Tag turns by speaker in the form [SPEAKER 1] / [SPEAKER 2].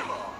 [SPEAKER 1] popular.